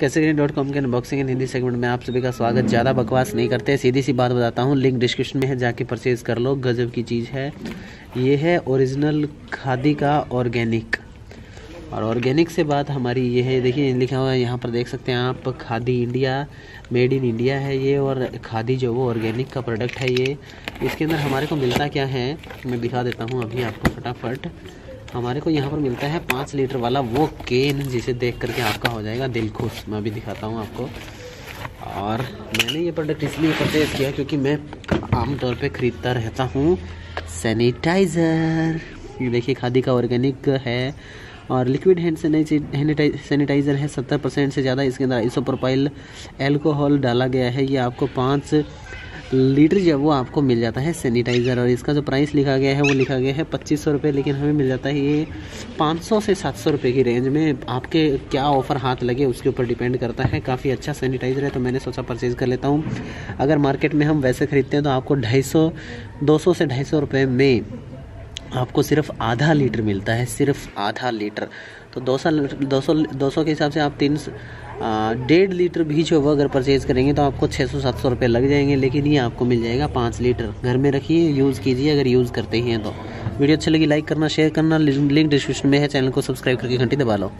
कैसे dot com के unboxing and Hindi segment में आप सभी का स्वागत। ज़्यादा बकवास नहीं करते, सीधी सी बात बताता हूँ। लिंक डिस्क्रिप्शन में है, जाके परचेज कर लो। गजब की चीज़ है। ये है ओरिजिनल खादी का ऑर्गेनिक और ऑर्गेनिक से बात हमारी ये है। देखिए, लिखा हुआ है, यहाँ पर देख सकते हैं आप, Khadi India made in India है ये, और खादी जो वो ऑर्गेनिक का प्रोडक्ट है ये। इसके अंदर हमारे को मिलता क्या है, मैं दिखा देता हूँ अभी आपको फटाफट। हमारे को यहाँ पर मिलता है पाँच लीटर वाला वो केन, जिसे देख करके आपका हो जाएगा दिल खुश। मैं भी दिखाता हूँ आपको। और मैंने ये प्रोडक्ट इसलिए परचेज किया क्योंकि मैं आमतौर पे ख़रीदता रहता हूँ। सैनिटाइज़र ये देखिए, खादी का ऑर्गेनिक है और लिक्विड हैंड सैनिटाइज़र है। सत्तर परसेंट से ज़्यादा इसके अंदर आइसोप्रोपाइल एल्कोहल डाला गया है। ये आपको पाँच लीटर जो है वो आपको मिल जाता है सैनिटाइज़र, और इसका जो प्राइस लिखा गया है, वो लिखा गया है पच्चीस सौ रुपये, लेकिन हमें मिल जाता है ये पाँच सौ से सात सौ रुपये की रेंज में। आपके क्या ऑफ़र हाथ लगे, उसके ऊपर डिपेंड करता है। काफ़ी अच्छा सैनिटाइज़र है तो मैंने सोचा परचेज़ कर लेता हूँ। अगर मार्केट में हम वैसे ख़रीदते हैं तो आपको ढाई सौ, दो सौ से ढाई सौ रुपये में आपको सिर्फ़ आधा लीटर मिलता है, सिर्फ़ आधा लीटर। तो दो सौ दो सौ दो सौ के हिसाब से आप तीन डेढ़ लीटर भी जो अगर परचेज़ करेंगे तो आपको छः सौ, सात सौ रुपये लग जाएँगे, लेकिन ये आपको मिल जाएगा पाँच लीटर। घर में रखिए यूज़ कीजिए, अगर यूज़ करते हैं तो। वीडियो अच्छी लगी लाइक करना शेयर करना लिंक डिस्क्रिप्शन में है चैनल को सब्सक्राइब करके घंटी दबा लो।